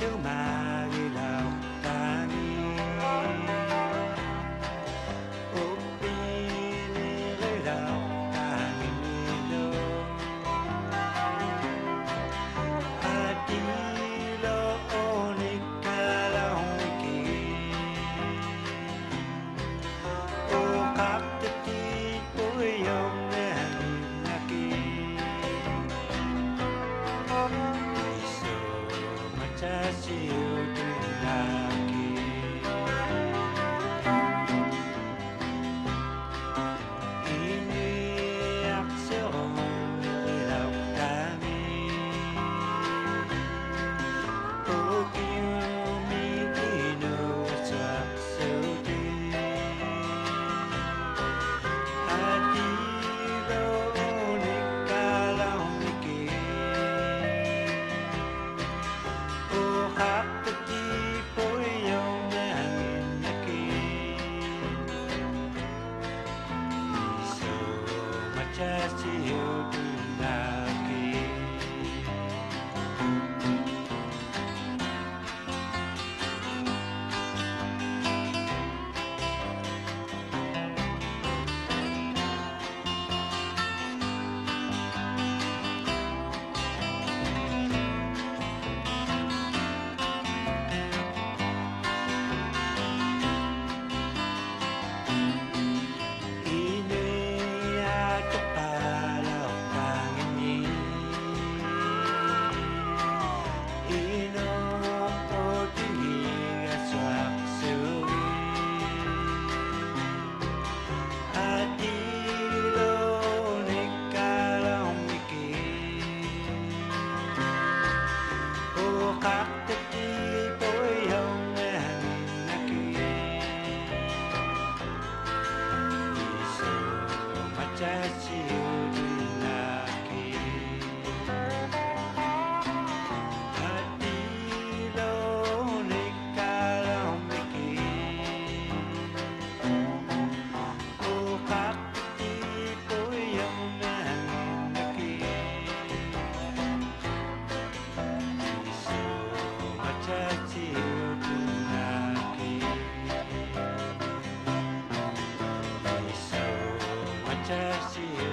to my To you. attached szczęście